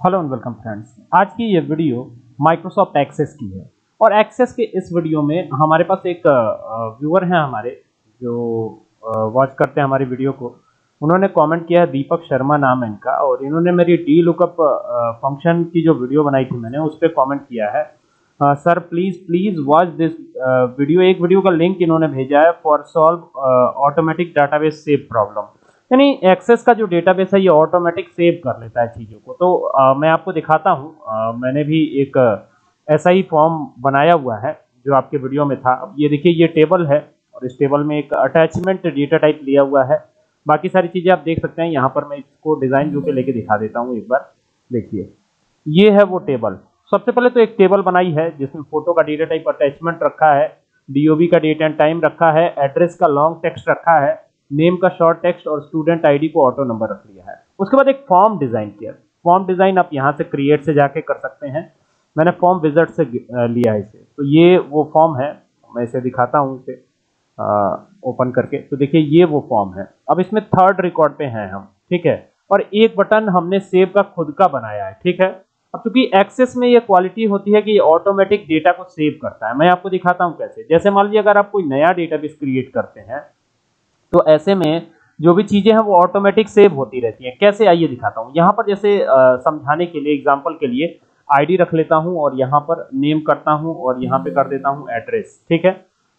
Hello and welcome friends आज की ये वीडियो माइक्रोसॉफ्ट एक्सेस की है। और एक्सेस के इस वीडियो में हमारे पास एक व्यूअर हैं हमारे, जो वॉच करते हैं हमारी वीडियो को। उन्होंने कमेंट किया है दीपक शर्मा नाम है इनका, और इन्होंने मेरी डी लुकअप फ़ंक्शन की जो वीडियो बनाई थी मैंने, उस पर कॉमेंट किया है। Sir please please watch this video एक वीडियो का लिंक इन्होंने भेजा है for solve automatic database save problem यानी एक्सेस का जो डेटाबेस है ये ऑटोमेटिक सेव कर लेता है चीज़ों को। तो आ, मैं आपको दिखाता हूँ। मैंने भी एक ऐसा ही फॉर्म बनाया हुआ है जो आपके वीडियो में था। अब ये देखिए ये टेबल है और इस टेबल में एक अटैचमेंट डेटा टाइप लिया हुआ है। बाकी सारी चीज़ें आप देख सकते हैं। यहाँ पर मैं इसको डिज़ाइन व्यू पे लेके दिखा देता हूँ एक बार। देखिए ये है वो टेबल सबसे पहले तो एक टेबल बनाई है जिसमें फ़ोटो का डेटा टाइप अटैचमेंट रखा है डीओबी का डेट एंड टाइम रखा है एड्रेस का लॉन्ग टेक्स्ट रखा है नेम का शॉर्ट टेक्स्ट और स्टूडेंट आईडी को ऑटो नंबर रख लिया है। उसके बाद एक फॉर्म डिज़ाइन किया। फॉर्म डिज़ाइन आप यहाँ से क्रिएट से जाके कर सकते हैं। मैंने फॉर्म विज़िट से लिया है इसे। तो ये वो फॉर्म है। मैं इसे दिखाता हूँ इसे ओपन करके। तो देखिए, ये वो फॉर्म है। अब इसमें थर्ड रिकॉर्ड पे हैं हम। ठीक है? और एक बटन हमने सेव का खुद का बनाया है। ठीक है? अब क्योंकि एक्सेस में ये क्वालिटी होती है कि ये ऑटोमेटिक डेटा को सेव करता है, मैं आपको दिखाता हूँ कैसे। जैसे मान लीजिए, अगर आप कोई नया डेटाबेस क्रिएट करते हैं तो ऐसे में जो भी चीज़ें हैं वो ऑटोमेटिक सेव होती रहती हैं। कैसे? आइए दिखाता हूँ। यहाँ पर जैसे समझाने के लिए एग्ज़ाम्पल के लिए आईडी रख लेता हूँ और यहाँ पर नेम करता हूँ और यहाँ पे कर देता हूँ एड्रेस ठीक है?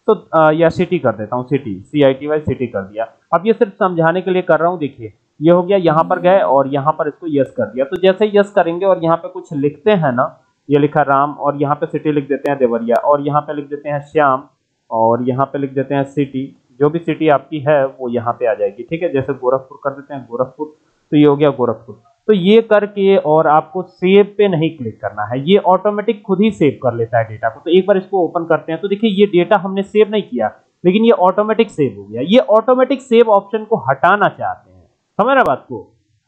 तो या सिटी कर देता हूँ city C I T Y city कर दिया। अब ये सिर्फ़ समझाने के लिए कर रहा हूँ, देखिए। ये हो गया, यहाँ पर गए और यहाँ पर इसको यस कर दिया। तो जैसे यस करेंगे और यहाँ पे कुछ लिखते हैं ना, ये लिखा राम और यहाँ पे सिटी लिख देते हैं देवरिया और यहाँ पे लिख देते हैं श्याम और यहाँ पे लिख देते हैं सिटी जो भी सिटी आपकी है, वो यहाँ पे आ जाएगी। ठीक है? जैसे गोरखपुर कर देते हैं, गोरखपुर तो ये हो गया गोरखपुर। तो ये करके और आपको सेव पे नहीं क्लिक करना है। ये ऑटोमेटिक खुद ही सेव कर लेता है डेटा को। तो एक बार इसको ओपन करते हैं तो देखिए ये डेटा हमने सेव नहीं किया, लेकिन ये ऑटोमेटिक सेव हो गया। ये ऑटोमेटिक सेव ऑप्शन को हटाना चाहते हैं। समझ रहे बात को?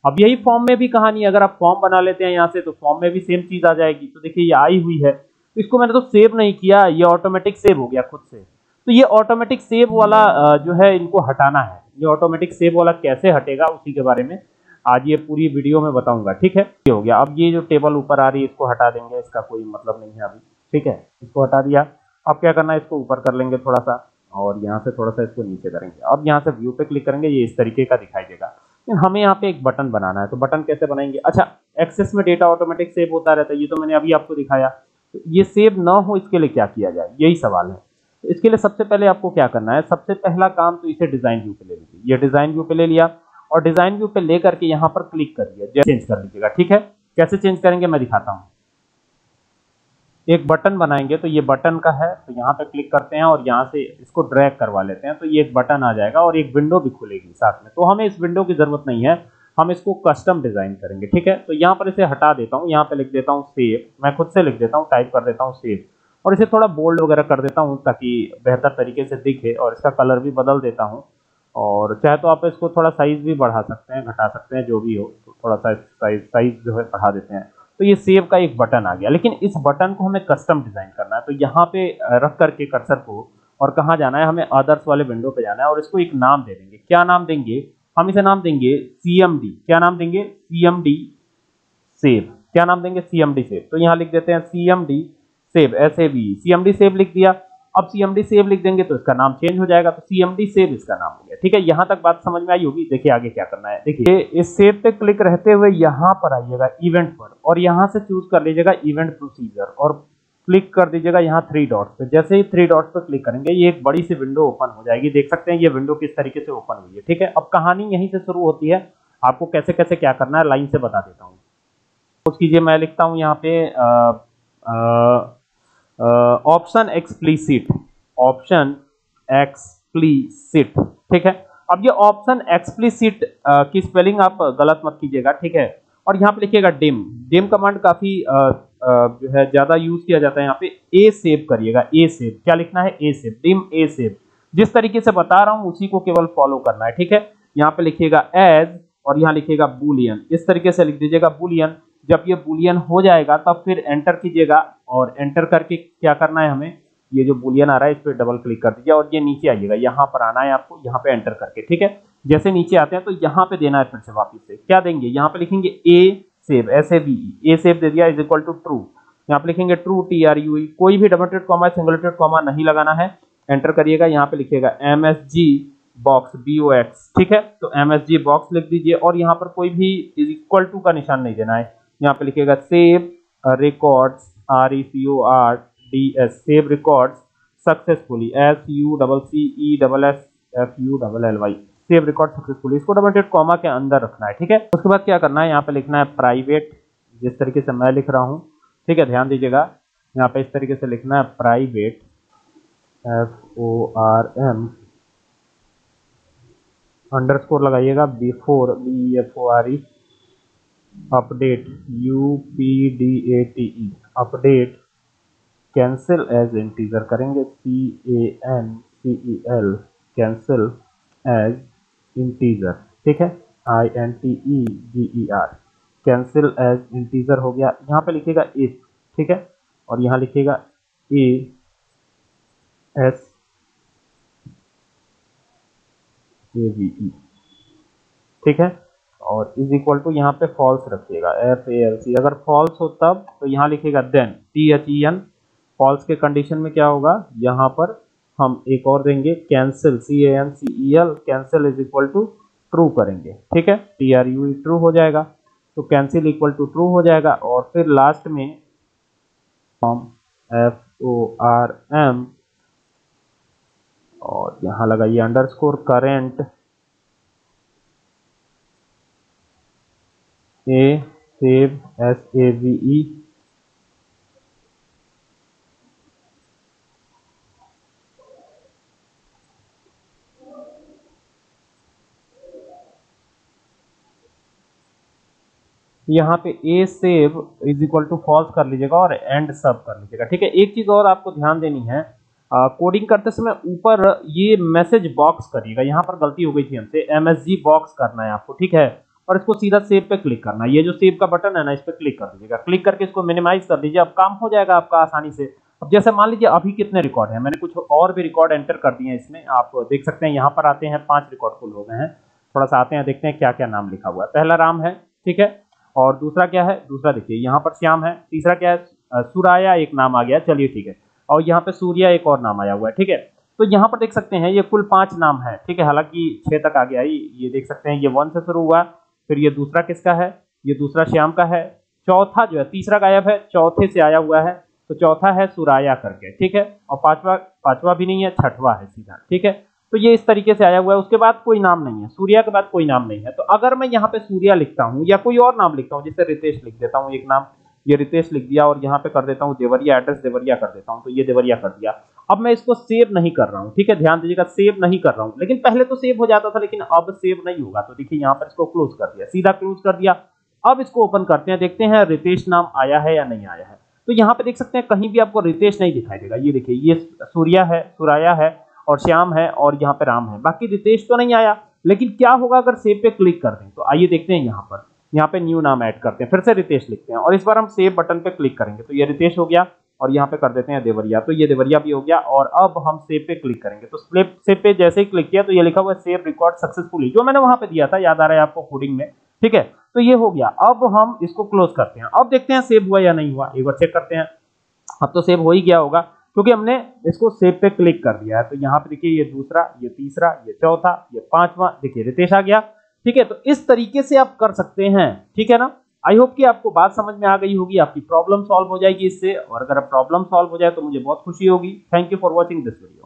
अब यही फॉर्म में भी कहानी अगर आप फॉर्म बना लेते हैं यहाँ से तो फॉर्म में भी सेम चीज़ आ जाएगी। तो देखिए ये आई हुई है। इसको मैंने तो सेव नहीं किया, ये ऑटोमेटिक सेव हो गया खुद से। तो ये ऑटोमेटिक सेव वाला जो है इनको हटाना है। ये ऑटोमेटिक सेव वाला कैसे हटेगा उसी के बारे में आज ये पूरी वीडियो में बताऊँगा, ठीक है? ये हो गया। अब ये जो टेबल ऊपर आ रही है, इसको हटा देंगे। इसका कोई मतलब नहीं है अभी, ठीक है? इसको हटा दिया। अब क्या करना है, इसको ऊपर कर लेंगे थोड़ा सा और यहाँ से थोड़ा सा इसको नीचे करेंगे। अब यहाँ से व्यू पे क्लिक करेंगे, ये इस तरीके का दिखाई देगा। हमें यहाँ पे एक बटन बनाना है। तो बटन कैसे बनाएँगे? अच्छा एक्सेस में डेटा ऑटोमेटिक सेव होता रहता है। ये तो मैंने अभी आपको दिखाया। तो ये सेव ना हो, इसके लिए क्या किया जाए? यही सवाल है। तो इसके लिए सबसे पहले आपको क्या करना है? सबसे पहला काम तो इसे डिज़ाइन व्यू पे ले लीजिए। ये डिज़ाइन व्यू पे ले लिया और डिज़ाइन व्यू पे लेकर के यहाँ पर क्लिक करिए चेंज कर लीजिएगा, ठीक है? कैसे चेंज करेंगे मैं दिखाता हूँ। एक बटन बनाएँगे तो ये बटन का है तो यहाँ पे क्लिक करते हैं और यहाँ से इसको ड्रैग करवा लेते हैं तो ये एक बटन आ जाएगा और एक विंडो भी खुलेगी साथ में। तो हमें इस विंडो की ज़रूरत नहीं है, हम इसको कस्टम डिज़ाइन करेंगे, ठीक है? तो यहाँ पर इसे हटा देता हूँ, यहाँ पे लिख देता हूँ सेव मैं खुद से लिख देता हूँ टाइप कर देता हूँ सेव और इसे थोड़ा बोल्ड वगैरह कर देता हूँ ताकि बेहतर तरीके से दिखे और इसका कलर भी बदल देता हूँ। और चाहे तो आप इसको थोड़ा साइज़ भी बढ़ा सकते हैं, घटा सकते हैं, जो भी हो तो थोड़ा सा साइज़ साइज़ जो है बढ़ा देते हैं। तो ये सेव का एक बटन आ गया। लेकिन इस बटन को हमें कस्टम डिज़ाइन करना है। तो यहाँ पे रख करके कर्सर को और कहाँ जाना है, हमें अदर्स वाले विंडो पे जाना है और इसको एक नाम दे देंगे। क्या नाम देंगे? हम इसे नाम देंगे सीएमडी क्या नाम देंगे? सी सेव क्या नाम देंगे? सी सेव तो यहाँ लिख देते हैं CMD save S A B CMD save लिख दिया। अब सीएमडी सेव लिख देंगे तो इसका नाम चेंज हो जाएगा तो सीएमडी सेव इसका नाम हो गया। ठीक है यहाँ तक बात समझ में आई होगी। देखिए आगे क्या करना है। देखिए इस सेव पे क्लिक रहते हुए यहाँ पर आइएगा इवेंट पर और यहाँ से चूज़ कर लीजिएगा इवेंट प्रोसीजर और क्लिक कर दीजिएगा यहाँ थ्री डॉट्स पे। जैसे ही थ्री डॉट्स पे क्लिक करेंगे ये एक बड़ी सी विंडो ओपन हो जाएगी। देख सकते हैं ये विंडो किस तरीके से ओपन हुई है। ठीक है अब कहानी यहीं से शुरू होती है। आपको कैसे कैसे क्या करना है लाइन से बता देता हूँ। कीजिए मैं लिखता हूँ यहाँ पे आ, आ, ऑप्शन एक्सप्लीसिट ऑप्शन एक्सप्लीसिट ठीक है? अब ये ऑप्शन एक्सप्लीसिट की स्पेलिंग आप गलत मत कीजिएगा, ठीक है? और यहाँ पे लिखिएगा डिम डिम कमांड काफ़ी जो है ज़्यादा यूज़ किया जाता है यहाँ पे। ए सेव करिएगा ए सेव क्या लिखना है? A save dim A save जिस तरीके से बता रहा हूँ, उसी को केवल फॉलो करना है, ठीक है? यहाँ पे लिखिएगा एज और यहाँ लिखिएगा बुलियन इस तरीके से लिख दीजिएगा बुलियन जब ये बुलियन हो जाएगा, तब फिर एंटर कीजिएगा और एंटर करके क्या करना है हमें? ये जो बुलियन आ रहा है, इस पर डबल क्लिक कर दीजिए और ये नीचे आइएगा। यहाँ पर आना है आपको, यहाँ पे एंटर करके, ठीक है? जैसे नीचे आते हैं तो यहाँ पे देना है फिर से वापिस से। क्या देंगे? यहाँ पे लिखेंगे A save S A B A save दे दिया इज़ इक्वल टू ट्रू यहाँ पे लिखेंगे ट्रू टी आर यू कोई भी डबल कॉमा सिंगल कॉमा नहीं लगाना है। एंटर करिएगा, यहाँ पे लिखिएगा M S G box B O X ठीक है? तो एम एस जी बॉक्स लिख दीजिए और यहाँ पर कोई भी इज़ इक्वल टू का निशान नहीं देना है। यहाँ पे लिखिएगा save records R E C O R D S save records successfully S U double C E double S F U double L Y save record successfully इसको डबल टेड कॉमा के अंदर रखना है, ठीक है? उसके बाद क्या करना है? यहाँ पे लिखना है प्राइवेट जिस तरीके से मैं लिख रहा हूँ, ठीक है? ध्यान दीजिएगा। यहाँ पे इस तरीके से लिखना है private F O R M underscore लगाइएगा before B F O R E update U P D A T E update cancel as integer करेंगे C A N C E L cancel as integer ठीक है? I N T E G E R cancel as integer हो गया। यहाँ पे लिखिएगा if ठीक है? और यहाँ लिखिएगा ए एस ए वी ई ठीक है? और इज़ इक्वल टू यहाँ पे फॉल्स रखिएगा। एफ़ ए एल सी अगर फॉल्स हो तब तो यहाँ लिखिएगा then T H E N false के कंडीशन में क्या होगा? यहाँ पर हम एक और देंगे। Cancel C A N C E L cancel is equal to true करेंगे। ठीक है? टी आर यू ट्रू हो जाएगा। तो कैंसिल इक्वल टू ट्रू हो जाएगा। और फिर लास्ट में हम एफ़ ओ आर एम और यहाँ लगाइए underscore current A save S A V E यहाँ पे A save is equal to false कर लीजिएगा और एंड सब कर लीजिएगा। ठीक है, एक चीज़ और आपको ध्यान देनी है। कोडिंग करते समय ऊपर ये मैसेज बॉक्स करिएगा। यहाँ पर गलती हो गई थी हमसे। एम एस जी बॉक्स करना है आपको, ठीक है? और इसको सीधा सेव पे क्लिक करना है। ये जो सेव का बटन है ना, इस पर क्लिक कर दीजिएगा। क्लिक करके इसको मिनिमाइज कर दीजिए, अब काम हो जाएगा आपका आसानी से। अब जैसे मान लीजिए अभी कितने रिकॉर्ड हैं? मैंने कुछ और भी रिकॉर्ड एंटर कर दिए हैं इसमें। आप देख सकते हैं यहाँ पर आते हैं, पाँच रिकॉर्ड फुल हो गए हैं। थोड़ा सा आते हैं, देखते हैं क्या क्या नाम लिखा हुआ है। पहला राम है, ठीक है? और दूसरा क्या है? दूसरा देखिए, यहाँ पर श्याम है। तीसरा क्या है? सुराया एक नाम आ गया। चलिए ठीक है। और यहाँ पे सूर्या एक और नाम आया हुआ है, ठीक है? तो यहाँ पर देख सकते हैं, ये कुल पाँच नाम है, ठीक है? हालाँकि छह तक आ गया ये देख सकते हैं, ये वन से शुरू हुआ। फिर ये दूसरा किसका है? ये दूसरा श्याम का है। चौथा जो है, तीसरा गायब है, चौथे से आया हुआ है। तो चौथा है सुराया करके, ठीक है? और पांचवा पांचवा भी नहीं है, छठवा है सीधा, ठीक है? तो ये इस तरीके से आया हुआ है, उसके बाद कोई नाम नहीं है। सूर्या के बाद कोई नाम नहीं है। तो अगर मैं यहाँ पे सूर्या लिखता हूँ, या कोई और नाम लिखता हूँ, जैसे रितेश लिख देता हूँ, एक नाम, ये रितेश लिख दिया और यहाँ पे कर देता हूँ देवरिया, एड्रेस देवरिया कर देता हूँ तो ये देवरिया कर दिया। अब मैं इसको सेव नहीं कर रहा हूँ, ठीक है? ध्यान दीजिएगा सेव नहीं कर रहा हूँ। लेकिन पहले तो सेव हो जाता था, लेकिन अब सेव नहीं होगा। तो देखिए, यहाँ पर इसको क्लोज कर दिया, सीधा क्लोज कर दिया। अब इसको ओपन करते हैं, देखते हैं, रितेश नाम आया है या नहीं आया है। तो यहाँ पे देख सकते हैं, कहीं भी आपको रितेश नहीं दिखाई देगा। ये देखिए, ये सूर्या है, सुराया है और श्याम है और यहाँ पे राम है। बाकी रितेश तो नहीं आया, लेकिन क्या होगा अगर सेव पे क्लिक कर दें? तो आइए देखते हैं यहाँ पर। यहाँ पे न्यू नाम ऐड करते हैं, फिर से रितेश लिखते हैं और इस बार हम सेव बटन पे क्लिक करेंगे। तो ये रितेश हो गया और यहाँ पे कर देते हैं देवरिया। तो ये देवरिया भी हो गया और अब हम सेव पे क्लिक करेंगे। तो सेव पे जैसे ही क्लिक किया तो ये लिखा हुआ है सेव रिकॉर्ड सक्सेसफुली जो मैंने वहाँ पे दिया था, याद आ रहा है आपको कोडिंग में। ठीक है? तो ये हो गया। अब हम इसको क्लोज करते हैं। अब देखते हैं सेव हुआ या नहीं हुआ। एक बार चेक करते हैं। अब तो सेव हो ही गया होगा, क्योंकि हमने इसको सेव पे क्लिक कर दिया है। तो यहाँ पे देखिए, ये दूसरा, ये तीसरा, ये चौथा, ये पांचवा, देखिए रितेश आ गया। ठीक है? तो इस तरीके से आप कर सकते हैं। ठीक है ना? आई होप कि आपको बात समझ में आ गई होगी, आपकी प्रॉब्लम सॉल्व हो जाएगी इससे, और अगर प्रॉब्लम सॉल्व हो जाए तो मुझे बहुत खुशी होगी। Thank you for watching this video